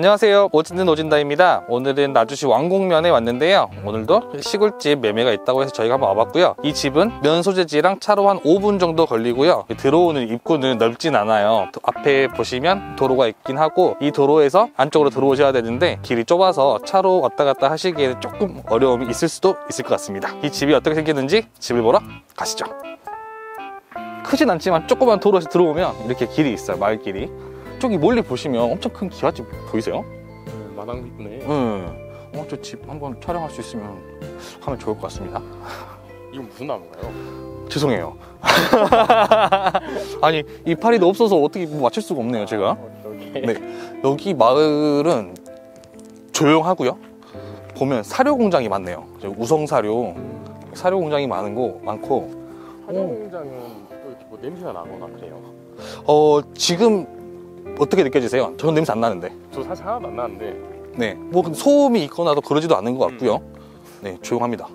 안녕하세요. 오진든 오진다입니다. 오늘은 나주시 왕곡면에 왔는데요. 오늘도 시골집 매매가 있다고 해서 저희가 한번 와봤고요. 이 집은 면 소재지랑 차로 한 5분 정도 걸리고요. 들어오는 입구는 넓진 않아요. 앞에 보시면 도로가 있긴 하고 이 도로에서 안쪽으로 들어오셔야 되는데 길이 좁아서 차로 왔다 갔다 하시기에는 조금 어려움이 있을 수도 있을 것 같습니다. 이 집이 어떻게 생겼는지 집을 보러 가시죠. 크진 않지만 조그만 도로에서 들어오면 이렇게 길이 있어요. 마을길이 저기 멀리 보시면 엄청 큰 기와집 보이세요? 네, 마당 이쁘네. 응. 어, 저 집 한번 촬영할 수 있으면 하면 좋을 것 같습니다. 이건 무슨 나무인가요? 죄송해요. 아니, 이파리도 없어서 어떻게 뭐 맞출 수가 없네요, 제가. 어, 여기. 네. 여기 마을은 조용하고요. 보면 사료 공장이 많네요. 저 우성 사료, 사료 공장이 많은 거 많고, 사료 공장은 또 이렇게 뭐 냄새가 나거나 그래요. 어, 지금 어떻게 느껴지세요? 저는 냄새 안 나는데. 저 사실 하나도 안 나는데 네. 뭐 소음이 있거나도 그러지도 않은 것 같고요. 네, 조용합니다.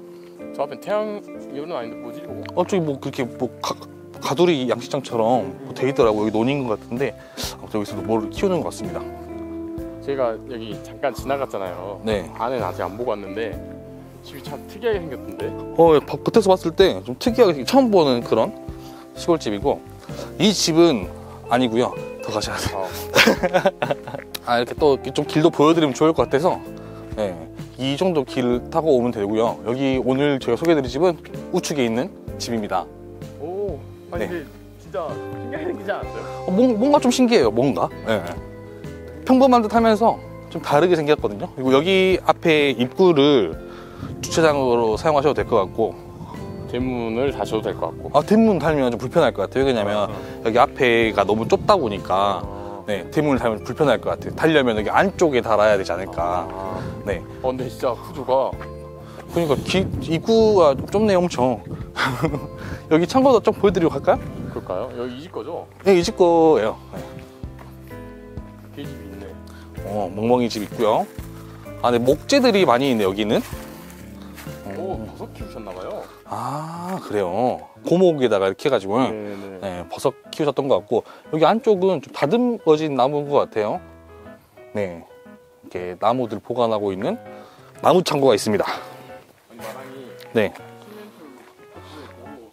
저 앞에 태양 이런 아닌데 뭐지 이거? 어, 저기 뭐 그렇게 뭐 가, 가두리 양식장처럼 뭐 돼 있더라고요. 여기 논인 것 같은데 아무튼 여기서도 뭘 키우는 것 같습니다. 제가 여기 잠깐 지나갔잖아요. 네. 안에는 아직 안 보고 왔는데 집이 참 특이하게 생겼던데. 어, 바- 겉에서 봤을 때 좀 특이하게 처음 보는 그런 시골집이고 이 집은 아니고요. 더 가셔야 돼요. 아, 아, 이렇게 또 좀 길도 보여드리면 좋을 것 같아서 네. 이 정도 길 타고 오면 되고요. 여기 오늘 제가 소개해드릴 집은 우측에 있는 집입니다. 오, 아니 네. 진짜 신기하게 생기지 않았어요? 어, 뭔- 뭔가 좀 신기해요. 뭔가. 예. 평범한 듯 하면서 좀 다르게 생겼거든요. 그리고 여기 앞에 입구를 주차장으로 사용하셔도 될 것 같고, 대문을 다셔도 될 것 같고. 아, 대문 달면 좀 불편할 것 같아요. 왜냐면 여기 앞에가 너무 좁다 보니까, 아, 네, 대문을 달면 불편할 것 같아요. 달려면 여기 안쪽에 달아야 되지 않을까. 아. 네. 어, 근데 진짜 구조가 그러니까 기- 입구가 좀 좁네요, 엄청. 여기 창고도 좀 보여드리고 갈까요? 그럴까요? 여기 이 집 거죠? 네, 이 집 거예요. 네. 이 집이 있네. 어, 멍멍이 집 있고요. 안에 목재들이 많이 있네, 여기는. 오, 버섯 키우셨나봐요. 아 그래요? 고목에다가 이렇게 해가지고 네네. 네, 버섯 키우셨던 것 같고 여기 안쪽은 좀 다듬어진 나무인 것 같아요. 네 이렇게 나무들 보관하고 있는 나무 창고가 있습니다. 네.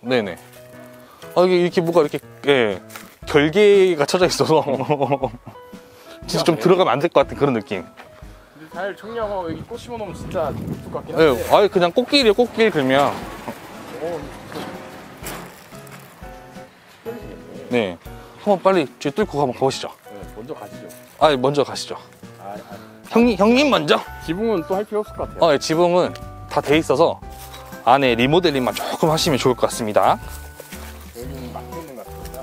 네네. 아 여기 이렇게 뭐가 이렇게 예, 결계가 쳐져 있어서 진짜 좀 들어가면 안 될 것 같은 그런 느낌 잘 정리하고 여기 꽃 심어놓으면 진짜 좋을 것 같긴 예, 한데. 아예 그냥 꽃길이에요 꽃길 그러면 어, 네 한번 빨리 뒤 뚫고 한번 가보시죠 네, 먼저 가시죠. 아 먼저 가시죠 아, 아, 형님 형님 먼저 지붕은 또 할 필요 없을 것 같아요. 어, 예, 지붕은 다 돼 있어서 안에 리모델링만 조금 하시면 좋을 것 같습니다. 여기는 막혀 있는 것 같으니까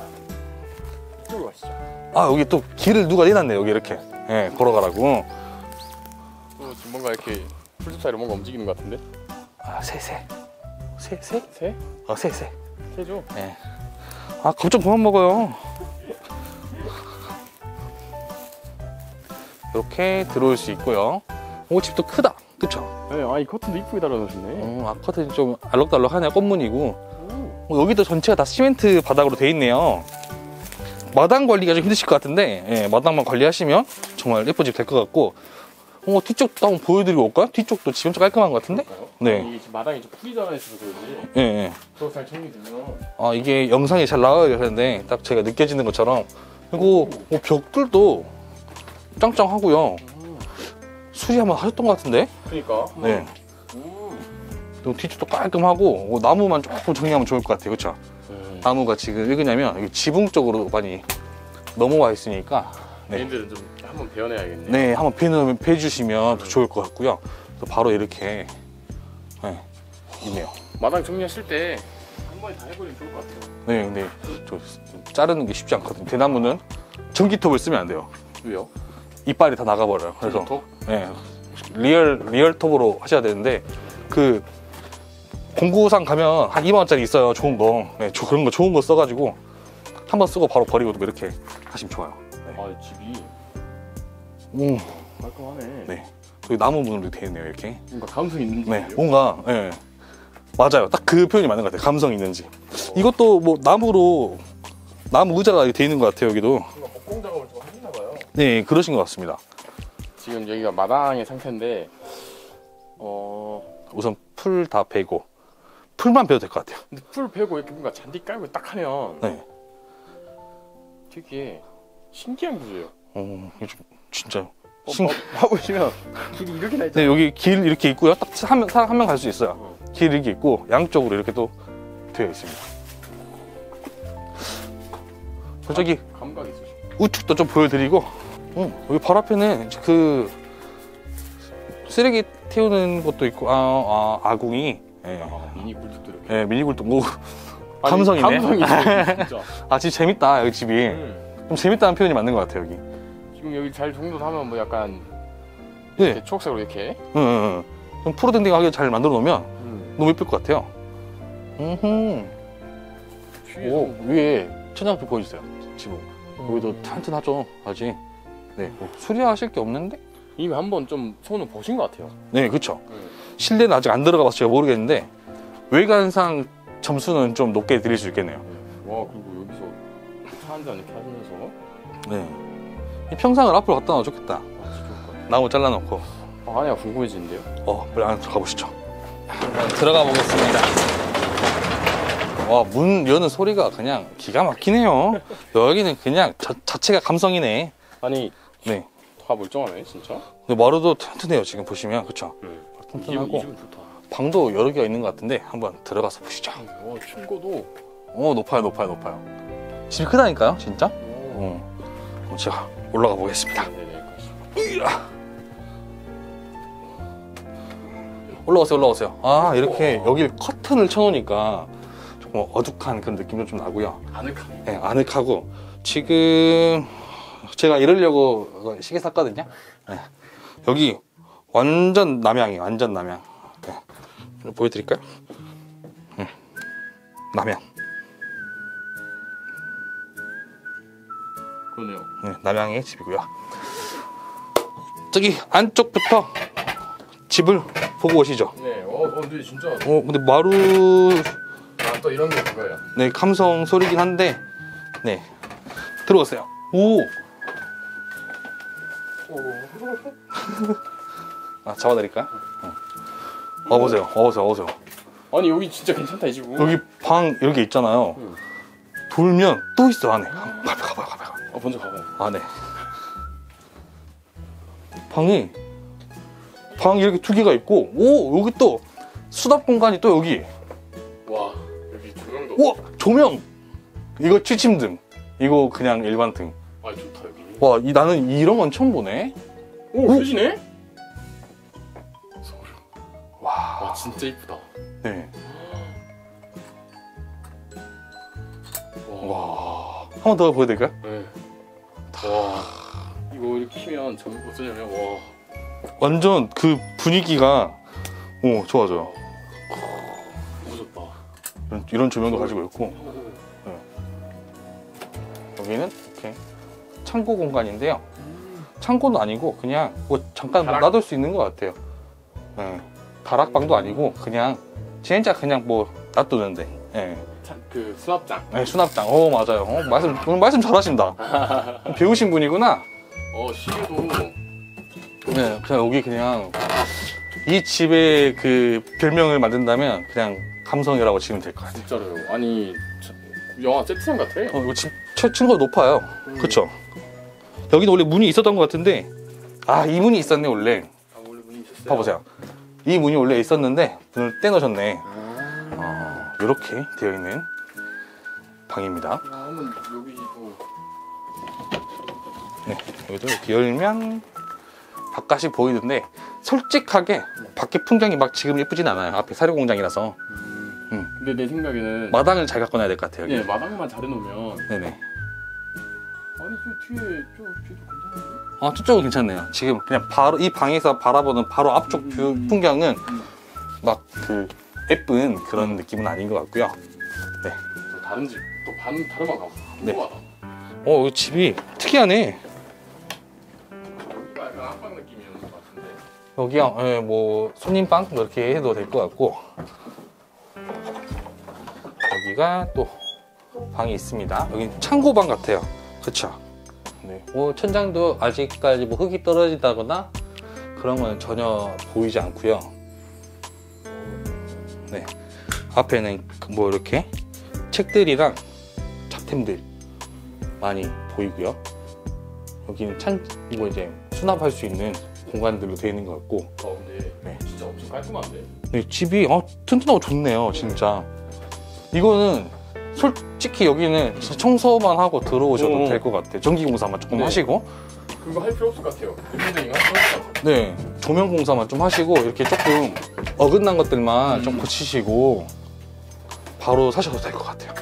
이쪽으로 가시죠. 아, 여기 또 길을 누가 내놨네, 여기 이렇게. 예, 걸어가라고. 뭔가 이렇게 풀숲 사이로 뭔가 움직이는 것 같은데? 아, 새, 새. 새, 새? 새? 어, 새, 새. 새죠? 예. 아, 겁좀 그만 먹어요. 이렇게 들어올 수 있고요. 오, 집도 크다. 그쵸? 네, 아, 이 커튼도 이쁘게 달아놓으셨네. 음, 아, 커튼이 좀 알록달록하네요. 꽃무늬고. 오. 어, 여기도 전체가 다 시멘트 바닥으로 돼 있네요. 마당 관리가 좀 힘드실 것 같은데, 예, 마당만 관리하시면 정말 예쁜 집 될 것 같고, 어, 뒤쪽도 한번 보여드리고 올까요? 뒤쪽도 지금 좀 깔끔한 것 같은데? 그럴까요? 네. 이게 지금 마당이 좀 풀이 자라 있어서 그런지 예, 예. 저거 잘 정리되면 아, 이게 영상이 잘 나와야 되는데, 딱 제가 느껴지는 것처럼. 그리고 뭐 벽들도 짱짱하고요. 수리 한번 하셨던 것 같은데? 그러니까 네. 음. 그리고 뒤쪽도 깔끔하고, 어, 나무만 조금 정리하면 좋을 것 같아요. 그쵸? 네. 나무가 지금 읽으냐면, 여기 지붕 쪽으로 많이 넘어와 있으니까, 네. 개인들은 좀 한번 배워내야겠네. 네, 한번 배는 배주시면 더 좋을 것 같고요. 또 바로 이렇게 네, 있네요. 마당 정리하실 때 한 번에 다 해버리면 좋을 것 같아요. 네, 근데 저 자르는 게 쉽지 않거든요. 대나무는 전기톱을 쓰면 안 돼요. 왜요? 이빨이 다 나가버려요. 그래서 더? 네, real real 톱으로 하셔야 되는데 그 공구상 가면 한 2만 원짜리 있어요. 좋은 거. 네, 저 그런 거 좋은 거 써가지고 한 번 쓰고 바로 버리고 이렇게 하시면 좋아요. 아 집이 음, 깔끔하네. 네. 여기 나무 문으로 되어 있네요. 이렇게. 뭔가 감성 있는 네. 뭔가 예. 맞아요. 딱 그 표현이 맞는 것 같아요. 감성 있는 집. 이것도 뭐 나무로 나무 의자가 돼 있는 것 같아요. 여기도. 뭔가 목공 작업을 좀 하시나 봐요. 네, 그러신 것 같습니다. 지금 여기가 마당의 상태인데 어 우선 풀 다 베고 풀만 베도 될 것 같아요. 근데 풀 베고 이렇게 뭔가 잔디 깔고 딱 하면 네. 되게 신기한 구조예요. 어, 좀 진짜 어, 신. 봐- 봐보시면 길이 이렇게 나 네, 있잖아요. 여기 길 이렇게 있고요. 딱 한 명, 사람 한명 갈 수 있어요. 어. 길 이렇게 있고 양쪽으로 이렇게 또 되어 있습니다. 저기 감각 있으시고. 우측도 좀 보여드리고 어, 여기 바로 앞에는 그 쓰레기 태우는 것도 있고 아, 아 아궁이 예, 아, 미니 굴뚝도 이렇게. 예, 미니 굴뚝 오, 아니, 감성이네. 감성이 진짜. 아 진짜 재밌다 여기 집이 음. 좀 재밌다는 표현이 맞는 것 같아요 여기 지금 여기 잘 정돈하면 뭐 약간 네. 이렇게 초록색으로 이렇게. 응, 응, 응. 좀 프로댕댕하게 잘 만들어 놓으면 음. 너무 예쁠 것 같아요. 뒤에서 오 위에 천장불 보여주세요. 지금. 여기도 탄탄하죠 아직. 네. 뭐 수리하실 게 없는데? 이미 한번 좀 손을 보신 것 같아요. 네 그쵸. 실내는 아직 안 들어가 봐서 제가 모르겠는데 외관상 점수는 좀 높게 드릴 수 있겠네요. 와 그리고 여기서 차 한잔 이렇게 하시면서. 네. 이 평상을 앞으로 갖다 놔 좋겠다. 아. 나무 잘라놓고. 아, 안에가 궁금해지는데요? 어, 빨리 안으로 가보시죠. 들어가 보겠습니다. 와, 문 여는 소리가 그냥 기가 막히네요. 여기는 그냥 자, 자체가 감성이네. 아니 네. 다 멀쩡하네 진짜. 근데 마루도 튼튼해요, 지금 보시면. 그쵸? 네. 튼튼하고. 방도 여러 개가 있는 것 같은데, 한번 들어가서 보시죠. 와 층고도. 오, 높아요, 높아요, 높아요. 집이 크다니까요, 진짜? 오. 어. 그럼 제가 올라가 보겠습니다. 올라오세요, 올라오세요. 아, 이렇게 여기 커튼을 쳐놓으니까 조금 어둑한 그런 느낌도 좀 나고요. 아늑하네. 네, 아늑하고 지금 제가 이러려고 시계 샀거든요. 네. 여기 완전 남향이에요. 완전 남향. 네. 좀 보여드릴까요? 음. 남향. 네, 남향의 집이고요. 저기 안쪽부터 집을 보고 오시죠. 네. 어, 어 근데 진짜 어, 근데 마루 아, 또 이런 게 그거예요. 네, 감성 소리긴 한데, 네. 들어오세요. 오! 아, 잡아드릴까요? 어. 와보세요, 와보세요, 와보세요. 아니 여기 진짜 괜찮다 이 집. 여기 방 이렇게 있잖아요. 응. 돌면 또 있어, 안에. 가봐요, 가봐요, 가봐요. 어 먼저 가봐요. 안에. 방이, 방이 이렇게 두 개가 있고, 오! 여기 또 수납 공간이 또 여기. 와 여기 조명도. 우와! 조명! 이거 취침등. 이거 그냥 일반 등. 아 좋다 여기. 와, 이, 나는 이런 건 처음 보네. 오 오! 셋이네. 와, 와 진짜 이쁘다. 네. 와. 와. 한 번 더 보여드릴까요? 네. 와. 이거 이렇게 키면 전 어쩌냐면 와. 완전 그 분위기가, 오, 좋아, 좋아. 너무 좋다. 이런, 이런 조명도 가지고 있고, 여기는 이렇게 창고 공간인데요. 창고는 아니고, 그냥 뭐 잠깐 다락? 놔둘 수 있는 것 같아요. 네. 다락방도 아니고, 그냥, 진짜 그냥 뭐 놔두는데, 예. 참, 그 수납장. 네, 수납장. 어, 맞아요. 어, 말씀, 오늘 말씀 잘하신다. 배우신 분이구나. 어 시계도 네, 그냥 여기 그냥 이 집의 그 별명을 만든다면 그냥 감성이라고 지으면 될 것 같아요. 진짜로요. 아니 저- 영화 세트장 같아. 어, 이거 집 층고가 높아요. 그쵸? 여기는 원래 문이 있었던 것 같은데, 아, 이 문이 있었네, 원래. 아 원래 문이 있었어요. 봐보세요. 이 문이 원래 있었는데, 문을 떼놓으셨네. 아. 아, 이렇게 되어 있는 방입니다. 네, 여기도 이렇게 열면 바깥이 보이는데, 솔직하게 밖에 풍경이 막 지금 예쁘진 않아요. 앞에 사료 공장이라서. 음. 근데 내 생각에는 마당을 잘 가꿔 놔야 될 것 같아요. 여기. 예 마당만 잘 해놓으면 네네. 아니 저 뒤에 저 뒤도 괜찮은데? 아, 저쪽은 괜찮네요. 지금 그냥 바로 이 방에서 바라보는 바로 앞쪽 음, 뷰, 음, 풍경은 음. 막그 예쁜 그런 느낌은 아닌 것 같고요. 저 다른 집또 다른 방 가고 네. 어, 이 집이 특이하네. 약간 안방 느낌이었는 것 같은데. 여기요, 예, 뭐 손님방 뭐 이렇게 해도 될 것 같고 여기가 또 방이 있습니다. 여기 창고방 같아요. 그쵸? 네. 뭐 천장도 아직까지 뭐 흙이 떨어지다거나 그런 건 전혀 보이지 않고요. 네. 앞에는 뭐 이렇게 책들이랑 잡템들 많이 보이고요. 여기는 찬, 뭐 이제 수납할 수 있는 공간들로 되어 있는 것 같고. 어 근데 네. 진짜 엄청 깔끔한데? 네, 집이 어, 튼튼하고 좋네요, 진짜. 이거는 솔직히 여기는 진짜 청소만 하고 들어오셔도 어. 될것 같아요. 전기공사만 조금 네. 하시고. 그거 할 필요 없을 것 같아요. 대표님이 네, 조명 공사만 좀 하시고 이렇게 조금 어긋난 것들만 음. 좀 고치시고 바로 사셔도 될 것 같아요.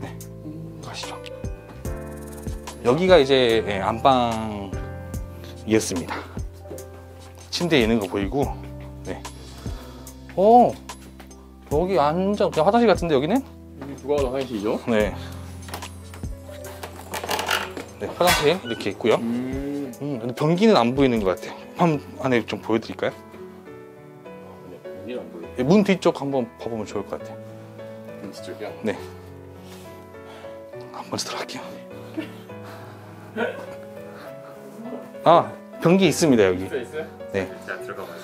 네, 가시죠. 여기가 이제 예, 안방이었습니다. 침대 있는 거 보이고, 네. 어, 여기 완전 그냥 화장실 같은데 여기는? 여기 누가 와도 화장실이죠? 네. 네, 화장실 이렇게 있고요. 음. 음, 근데 변기는 안 보이는 것 같아요. 한번 안에 좀 보여드릴까요? 네, 문 뒤쪽 한번 봐보면 좋을 것 같아요. 이쪽이야. 아, 먼저 들어갈게요. 아, 변기 있습니다, 여기. 있어 있어요? 네. 자 들어가 봐요.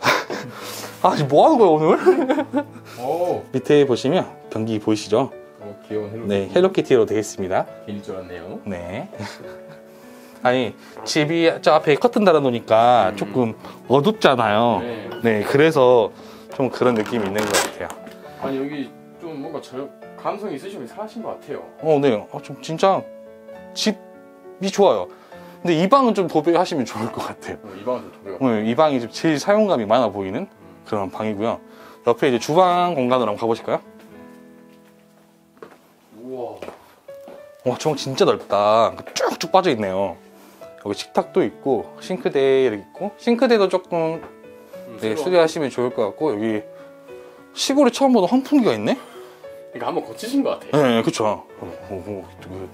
아, 지금 뭐 하는 거예요, 오늘? 오. 밑에 보시면 변기 보이시죠? 어 귀여운 헬로. 네, 헬로키티로 되어 있습니다. 개일 줄 알았네요. 네. 아니, 집이 저 앞에 커튼 달아놓으니까 음. 조금 어둡잖아요. 네. 네, 그래서 좀 그런 느낌이 있는 것 같아요. 아니 여기 좀 뭔가 저 감성 있으시고 살아신 것 같아요. 어, 네. 어, 좀 진짜 집이 좋아요. 근데 이 방은 좀 도배하시면 좋을 것 같아요. 어, 이 방은 좀 도배가. 오늘 이 방이 좀 제일 사용감이 많아 보이는 그런 방이고요. 옆에 이제 주방 공간으로 한번 가보실까요? 우와. 와, 주방 진짜 넓다. 쭉쭉 빠져 있네요. 여기 식탁도 있고 싱크대 이렇게 있고 싱크대도 조금 음, 네, 수리하시면 좋을 것 같고 여기 시골에 처음 보는 환풍기가 있네? 이거 한번 거치신 것 같아요. 네, 그쵸. 어, 어, 어, 그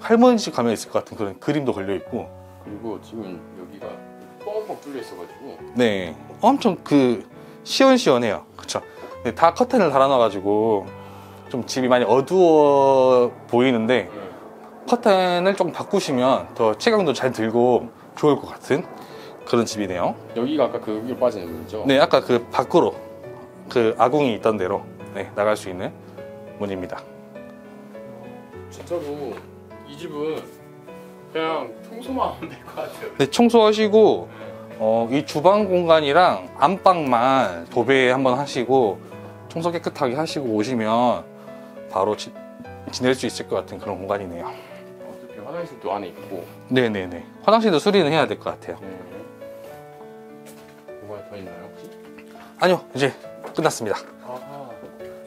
할머니 집 가면 있을 것 같은 그런 그림도 걸려 있고 그리고 지금 여기가 뻥뻥 뚫려 있어가지고 네, 엄청 그 시원시원해요. 그쵸. 네, 다 커튼을 달아놔가지고 좀 집이 많이 어두워 보이는데 네. 커튼을 조금 바꾸시면 더 체감도 잘 들고 좋을 것 같은 그런 집이네요. 여기가 아까 그 여기로 빠지는 문이죠? 네, 아까 그 밖으로 그 아궁이 있던 대로 네, 나갈 수 있는 문입니다. 진짜로 이 집은 그냥 청소만 하면 될 것 같아요. 네, 청소하시고 어, 이 주방 공간이랑 안방만 도배 한번 하시고 청소 깨끗하게 하시고 오시면 바로 지, 지낼 수 있을 것 같은 그런 공간이네요. 어차피 화장실도 안에 있고 네네네. 화장실도 수리는 해야 될 것 같아요. 네. 뭐가 더 있나요 혹시? 아니요, 이제 끝났습니다.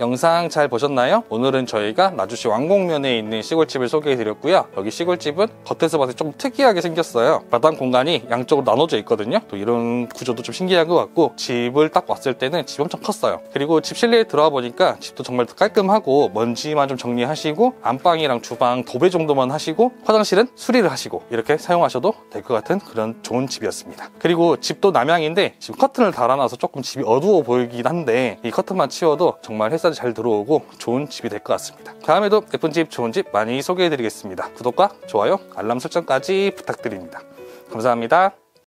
영상 잘 보셨나요? 오늘은 저희가 나주시 왕곡면에 있는 시골집을 소개해드렸고요. 여기 시골집은 겉에서 봐서 좀 특이하게 생겼어요. 마당 공간이 양쪽으로 나눠져 있거든요. 또 이런 구조도 좀 신기한 것 같고 집을 딱 왔을 때는 집이 엄청 컸어요. 그리고 집 실내에 들어와 보니까 집도 정말 깔끔하고 먼지만 좀 정리하시고 안방이랑 주방 도배 정도만 하시고 화장실은 수리를 하시고 이렇게 사용하셔도 될 것 같은 그런 좋은 집이었습니다. 그리고 집도 남향인데 지금 커튼을 달아놔서 조금 집이 어두워 보이긴 한데 이 커튼만 치워도 정말 햇살 이잘 들어오고 좋은 집이 될 것 같습니다. 다음에도 예쁜 집, 좋은 집 많이 소개해드리겠습니다. 구독과 좋아요, 알람 설정까지 부탁드립니다. 감사합니다.